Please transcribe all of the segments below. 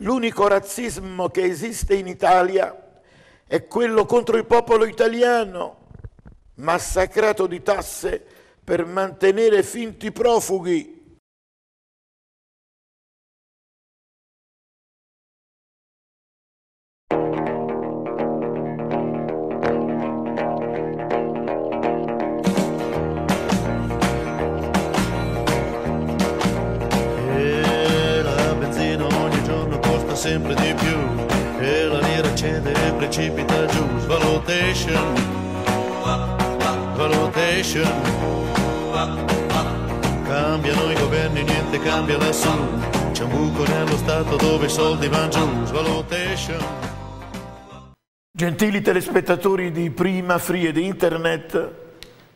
L'unico razzismo che esiste in Italia è quello contro il popolo italiano, massacrato di tasse per mantenere finti profughi precipita giù. Svalutation, valutation. Cambiano i governi, niente cambia lassù. C'è un buco nello Stato dove i soldi vanno giù. Svalutation. Gentili telespettatori di Prima Free e di Internet,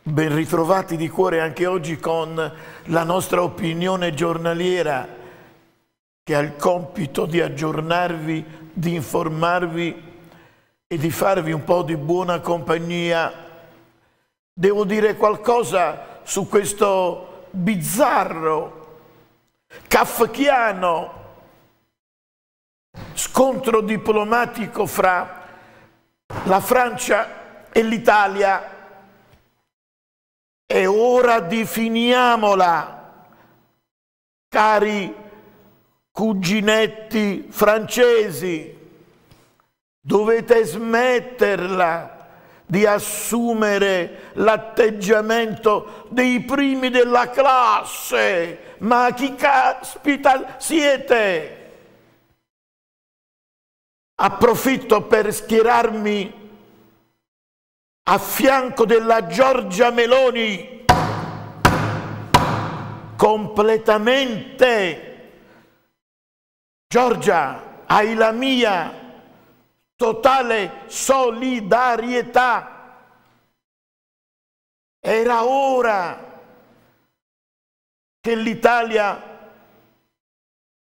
ben ritrovati di cuore anche oggi con la nostra opinione giornaliera che ha il compito di aggiornarvi, di informarvi e di farvi un po' di buona compagnia. Devo dire qualcosa su questo bizzarro, kafkiano scontro diplomatico fra la Francia e l'Italia. È ora di finiamola, cari cuginetti francesi, dovete smetterla di assumere l'atteggiamento dei primi della classe. Ma chi caspita siete? Approfitto per schierarmi a fianco della Giorgia Meloni completamente Giorgia, hai la mia totale solidarietà. Era ora che l'Italia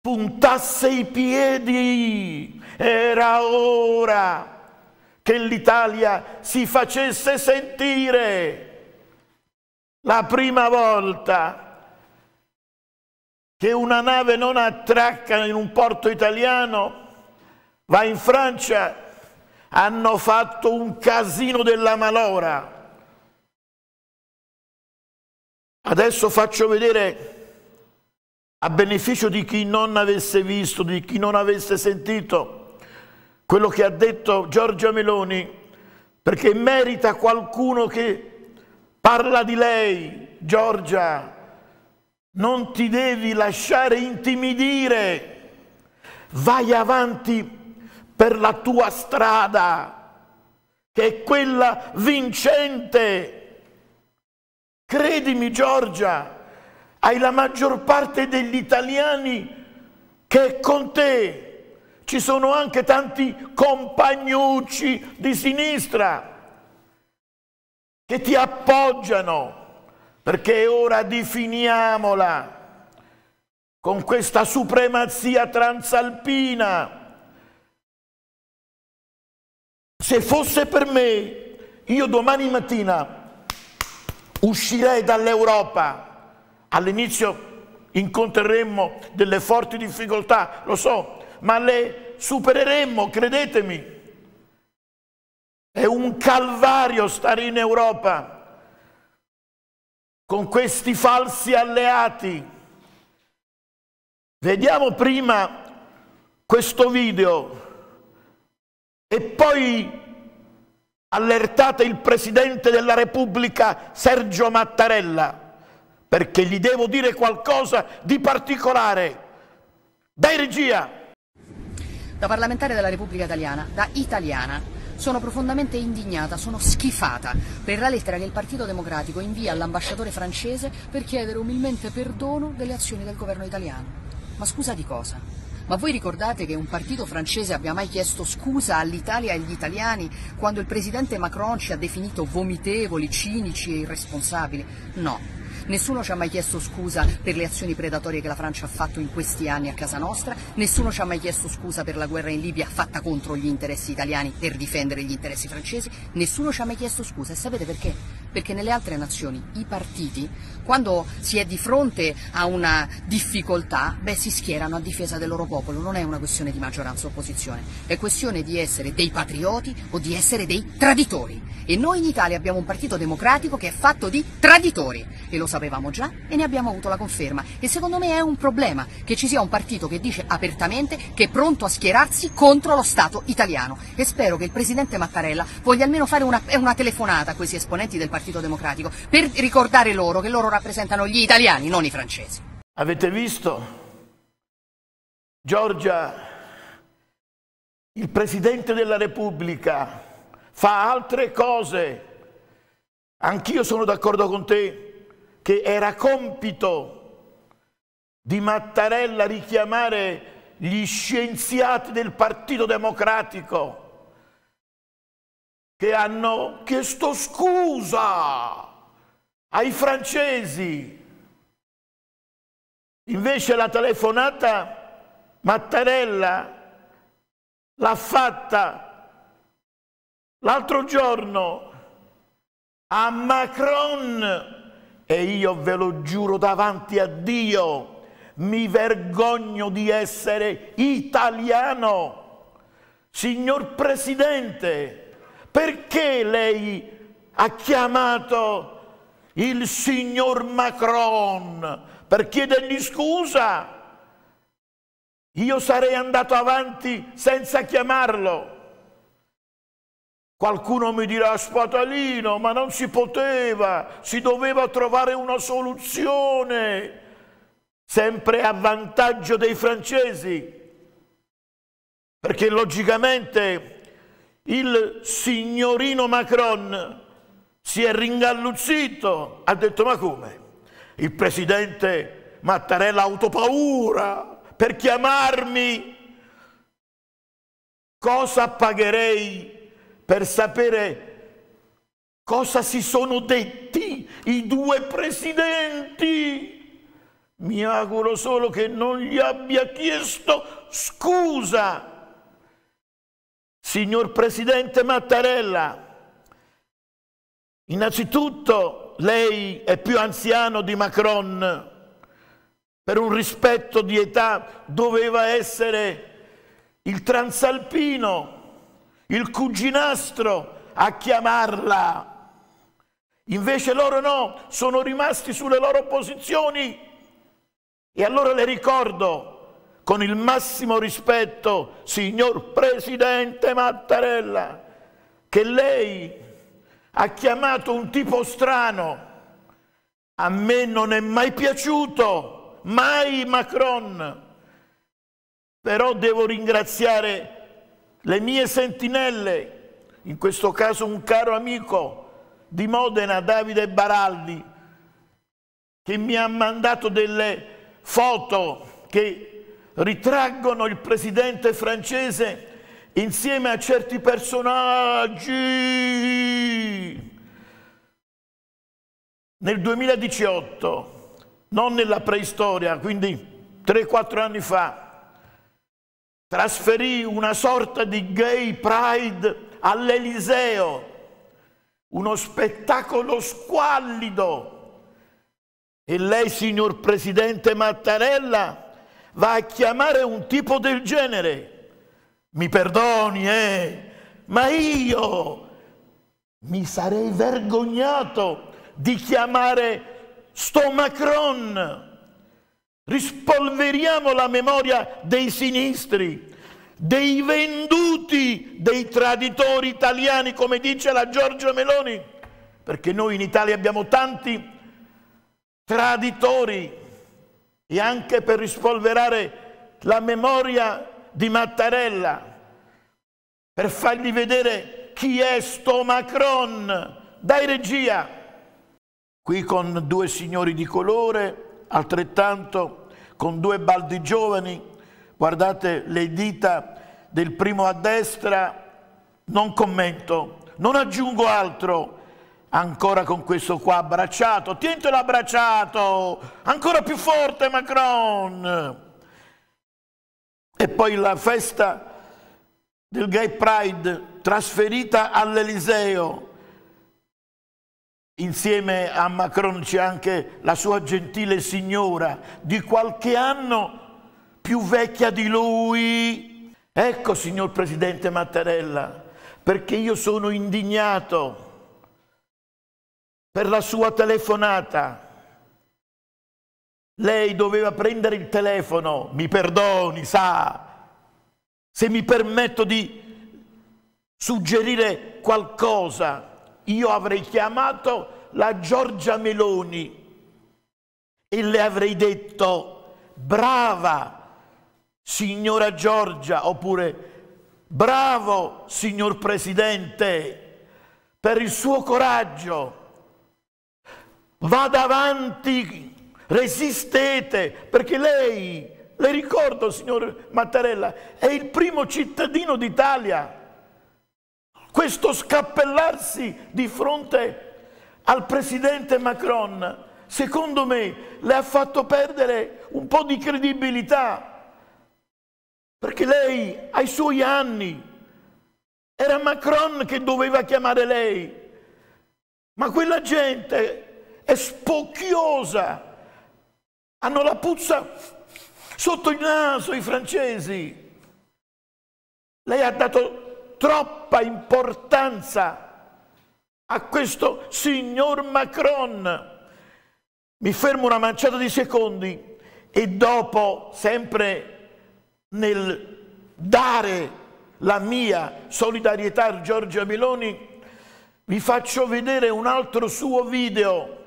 puntasse i piedi, era ora che l'Italia si facesse sentire. La prima volta che una nave non attracca in un porto italiano, va in Francia, hanno fatto un casino della malora. Adesso faccio vedere, a beneficio di chi non avesse visto, di chi non avesse sentito, quello che ha detto Giorgia Meloni, perché merita qualcuno che parla di lei, Giorgia, non ti devi lasciare intimidire, vai avanti per la tua strada, che è quella vincente. Credimi Giorgia, hai la maggior parte degli italiani che è con te. Ci sono anche tanti compagnucci di sinistra che ti appoggiano perché ora di finiamola con questa supremazia transalpina. Se fosse per me, io domani mattina uscirei dall'Europa. All'inizio incontreremmo delle forti difficoltà, lo so, ma le supereremmo, credetemi. È un calvario stare in Europa con questi falsi alleati. Vediamo prima questo video e poi allertate il Presidente della Repubblica Sergio Mattarella perché gli devo dire qualcosa di particolare. Dai regia! Da parlamentare della Repubblica Italiana, da italiana, sono profondamente indignata, sono schifata per la lettera che il Partito Democratico invia all'ambasciatore francese per chiedere umilmente perdono delle azioni del governo italiano. Ma scusa di cosa? Ma voi ricordate che un partito francese abbia mai chiesto scusa all'Italia e agli italiani quando il presidente Macron ci ha definito vomitevoli, cinici e irresponsabili? No. Nessuno ci ha mai chiesto scusa per le azioni predatorie che la Francia ha fatto in questi anni a casa nostra, nessuno ci ha mai chiesto scusa per la guerra in Libia fatta contro gli interessi italiani per difendere gli interessi francesi, nessuno ci ha mai chiesto scusa e sapete perché? Perché nelle altre nazioni i partiti, quando si è di fronte a una difficoltà, beh, si schierano a difesa del loro popolo, non è una questione di maggioranza o opposizione, è questione di essere dei patrioti o di essere dei traditori. E noi in Italia abbiamo un partito democratico che è fatto di traditori e lo sapevamo già e ne abbiamo avuto la conferma. E secondo me è un problema che ci sia un partito che dice apertamente che è pronto a schierarsi contro lo Stato italiano. E spero che il Presidente Mattarella voglia almeno fare una, una telefonata a questi esponenti del Partito Democratico per ricordare loro che loro rappresentano gli italiani, non i francesi. Avete visto? Giorgia, il Presidente della Repubblica fa altre cose. Anch'io sono d'accordo con te che era compito di Mattarella richiamare gli scienziati del Partito Democratico che hanno chiesto scusa ai francesi. Invece la telefonata Mattarella l'ha fatta L'altro giorno a Macron, e io ve lo giuro davanti a Dio, mi vergogno di essere italiano. Signor Presidente, perché lei ha chiamato il signor Macron per chiedergli scusa? Io sarei andato avanti senza chiamarlo. Qualcuno mi dirà spatalino, ma non si poteva, si doveva trovare una soluzione, sempre a vantaggio dei francesi, perché logicamente il signorino Macron si è ringalluzzito, ha detto ma come? Il presidente Mattarella ha avuto paura per chiamarmi, cosa pagherei per sapere cosa si sono detti i due presidenti. Mi auguro solo che non gli abbia chiesto scusa. Signor Presidente Mattarella, innanzitutto lei è più anziano di Macron, per un rispetto di età doveva essere il transalpino il cuginastro a chiamarla. Invece loro no, sono rimasti sulle loro posizioni. E allora le ricordo con il massimo rispetto, signor Presidente Mattarella, che lei ha chiamato un tipo strano. A me non è mai piaciuto, mai Macron. Però devo ringraziare le mie sentinelle, in questo caso un caro amico di Modena, Davide Baraldi, che mi ha mandato delle foto che ritraggono il presidente francese insieme a certi personaggi. Nel 2018, non nella preistoria, quindi 3-4 anni fa, trasferì una sorta di gay pride all'Eliseo, uno spettacolo squallido. E lei, signor Presidente Mattarella, va a chiamare un tipo del genere. Mi perdoni, eh, ma io mi sarei vergognato di chiamare sto Macron Rispolveriamo la memoria dei sinistri, dei venduti, dei traditori italiani, come dice la Giorgio Meloni, perché noi in Italia abbiamo tanti traditori e anche per rispolverare la memoria di Mattarella, per fargli vedere chi è sto Macron. Dai regia, qui con due signori di colore, altrettanto con due baldi giovani, guardate le dita del primo a destra, non commento, non aggiungo altro, ancora con questo qua abbracciato, tientelo abbracciato, ancora più forte Macron. E poi la festa del Gay Pride trasferita all'Eliseo, Insieme a Macron c'è anche la sua gentile signora di qualche anno più vecchia di lui. Ecco, signor Presidente Mattarella, perché io sono indignato per la sua telefonata. Lei doveva prendere il telefono, mi perdoni, sa, se mi permetto di suggerire qualcosa io avrei chiamato la Giorgia Meloni e le avrei detto brava signora Giorgia oppure bravo signor Presidente per il suo coraggio. Vada avanti, resistete, perché lei, le ricordo signor Mattarella, è il primo cittadino d'Italia. Questo scappellarsi di fronte al presidente Macron, secondo me, le ha fatto perdere un po' di credibilità, perché lei ai suoi anni era Macron che doveva chiamare lei, ma quella gente è spocchiosa, hanno la puzza sotto il naso i francesi. Lei ha dato troppa importanza a questo signor Macron. Mi fermo una manciata di secondi e dopo, sempre nel dare la mia solidarietà a Giorgia Meloni, vi faccio vedere un altro suo video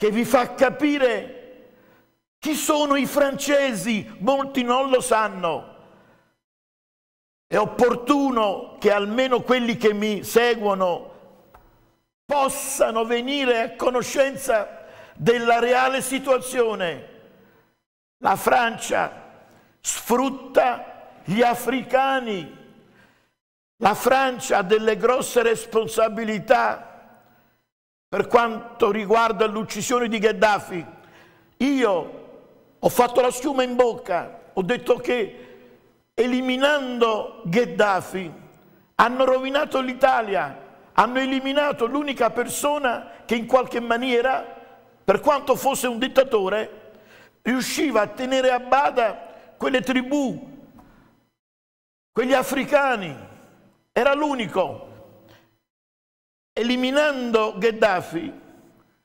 che vi fa capire chi sono i francesi, molti non lo sanno. È opportuno che almeno quelli che mi seguono possano venire a conoscenza della reale situazione. La Francia sfrutta gli africani, la Francia ha delle grosse responsabilità per quanto riguarda l'uccisione di Gheddafi. Io ho fatto la schiuma in bocca, ho detto che eliminando Gheddafi, hanno rovinato l'Italia, hanno eliminato l'unica persona che in qualche maniera, per quanto fosse un dittatore, riusciva a tenere a bada quelle tribù, quegli africani. Era l'unico. Eliminando Gheddafi,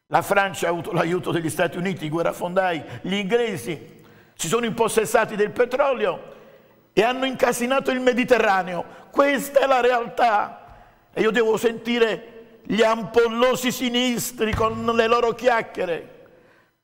la Francia ha avuto l'aiuto degli Stati Uniti, i guerrafondai, gli inglesi si sono impossessati del petrolio e hanno incasinato il Mediterraneo. Questa è la realtà. E io devo sentire gli ampollosi sinistri con le loro chiacchiere.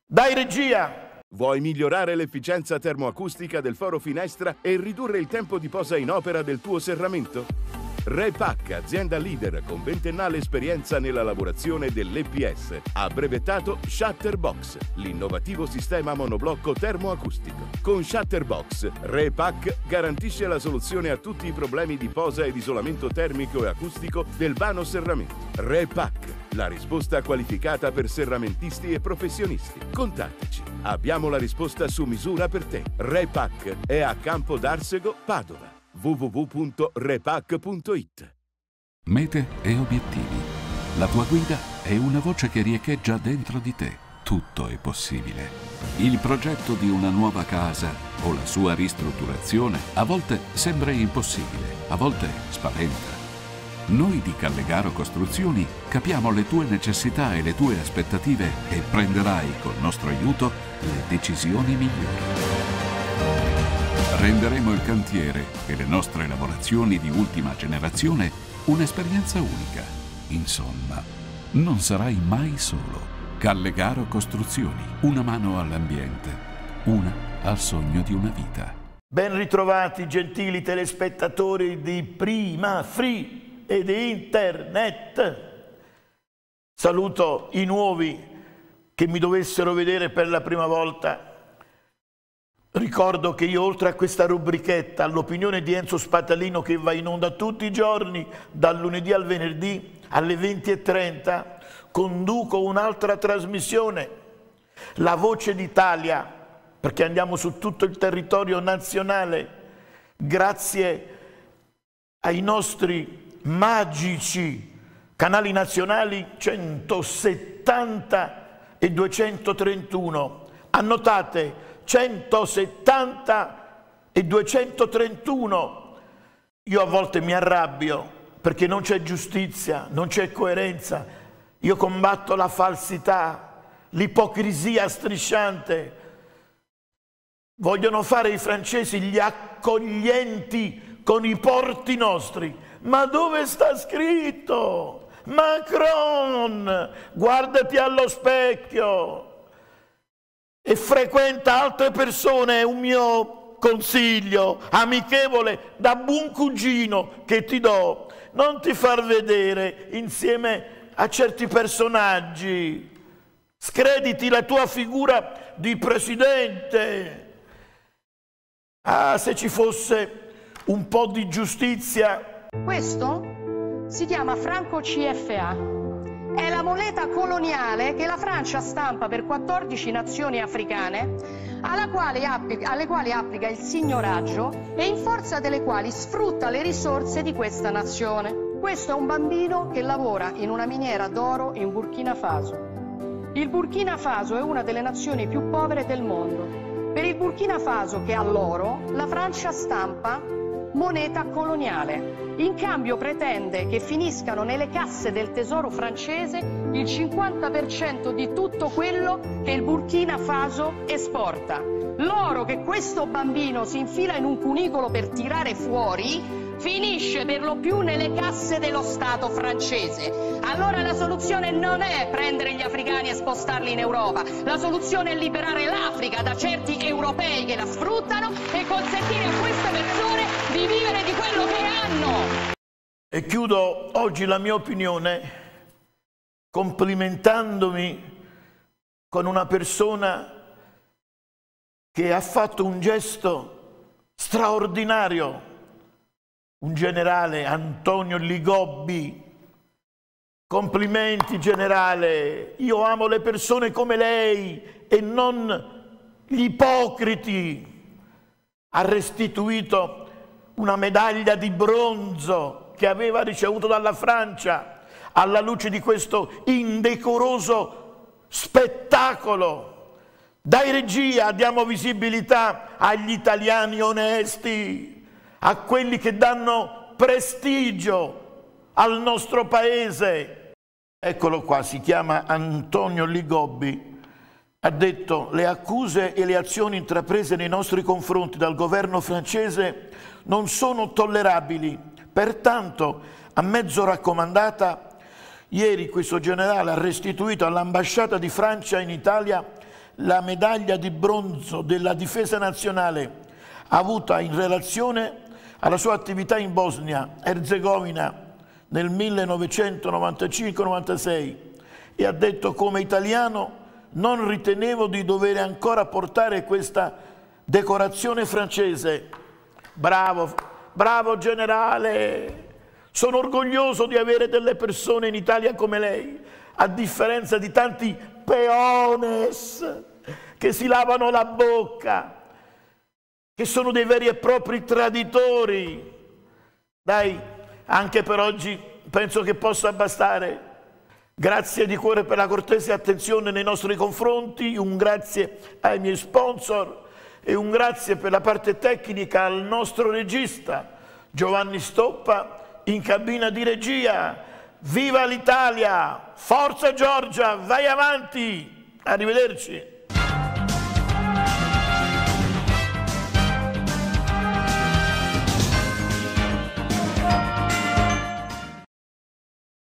Dai regia! Vuoi migliorare l'efficienza termoacustica del foro finestra e ridurre il tempo di posa in opera del tuo serramento? Repac, azienda leader con ventennale esperienza nella lavorazione dell'EPS, ha brevettato Shutterbox, l'innovativo sistema monoblocco termoacustico. Con Shutterbox, Repac garantisce la soluzione a tutti i problemi di posa ed isolamento termico e acustico del vano serramento. Repac, la risposta qualificata per serramentisti e professionisti. Contattaci. Abbiamo la risposta su misura per te. Repac è a Campo d'Arsego, Padova www.repac.it Mete e obiettivi. La tua guida è una voce che riecheggia dentro di te. Tutto è possibile. Il progetto di una nuova casa o la sua ristrutturazione a volte sembra impossibile, a volte spaventa. Noi di Callegaro Costruzioni capiamo le tue necessità e le tue aspettative e prenderai col nostro aiuto le decisioni migliori. Renderemo il cantiere e le nostre lavorazioni di ultima generazione un'esperienza unica. Insomma, non sarai mai solo. Callegaro Costruzioni, una mano all'ambiente, una al sogno di una vita. Ben ritrovati gentili telespettatori di Prima Free e di Internet. Saluto i nuovi che mi dovessero vedere per la prima volta Ricordo che io oltre a questa rubrichetta, all'opinione di Enzo Spatalino che va in onda tutti i giorni, dal lunedì al venerdì alle 20.30, conduco un'altra trasmissione, La Voce d'Italia, perché andiamo su tutto il territorio nazionale, grazie ai nostri magici canali nazionali 170 e 231. Annotate 170 e 231. Io a volte mi arrabbio perché non c'è giustizia, non c'è coerenza. Io combatto la falsità, l'ipocrisia strisciante. Vogliono fare i francesi gli accoglienti con i porti nostri. Ma dove sta scritto? Macron, guardati allo specchio e frequenta altre persone, è un mio consiglio amichevole da buon cugino che ti do. Non ti far vedere insieme a certi personaggi. Screditi la tua figura di presidente. Ah, se ci fosse un po' di giustizia. Questo si chiama Franco CFA. È la moneta coloniale che la Francia stampa per 14 nazioni africane quale applica, alle quali applica il signoraggio e in forza delle quali sfrutta le risorse di questa nazione. Questo è un bambino che lavora in una miniera d'oro in Burkina Faso. Il Burkina Faso è una delle nazioni più povere del mondo. Per il Burkina Faso, che ha l'oro, la Francia stampa moneta coloniale. In cambio pretende che finiscano nelle casse del tesoro francese il 50% di tutto quello che il Burkina Faso esporta. L'oro che questo bambino si infila in un cunicolo per tirare fuori finisce per lo più nelle casse dello Stato francese. Allora la soluzione non è prendere gli africani e spostarli in Europa, la soluzione è liberare l'Africa da certi europei che la sfruttano e consentire a queste persone di vivere di quello che hanno. E chiudo oggi la mia opinione complimentandomi con una persona che ha fatto un gesto straordinario un generale Antonio Ligobbi. Complimenti generale, io amo le persone come lei e non gli ipocriti. Ha restituito una medaglia di bronzo che aveva ricevuto dalla Francia alla luce di questo indecoroso spettacolo. Dai regia diamo visibilità agli italiani onesti a quelli che danno prestigio al nostro paese. Eccolo qua, si chiama Antonio Ligobbi. Ha detto le accuse e le azioni intraprese nei nostri confronti dal governo francese non sono tollerabili. Pertanto, a mezzo raccomandata, ieri questo generale ha restituito all'ambasciata di Francia in Italia la medaglia di bronzo della difesa nazionale avuta in relazione alla sua attività in Bosnia-Herzegovina nel 1995-96 e ha detto come italiano non ritenevo di dover ancora portare questa decorazione francese. Bravo, bravo generale, sono orgoglioso di avere delle persone in Italia come lei, a differenza di tanti peones che si lavano la bocca che sono dei veri e propri traditori. Dai, anche per oggi penso che possa bastare. Grazie di cuore per la cortese attenzione nei nostri confronti, un grazie ai miei sponsor e un grazie per la parte tecnica al nostro regista Giovanni Stoppa in cabina di regia. Viva l'Italia! Forza Giorgia, vai avanti! Arrivederci!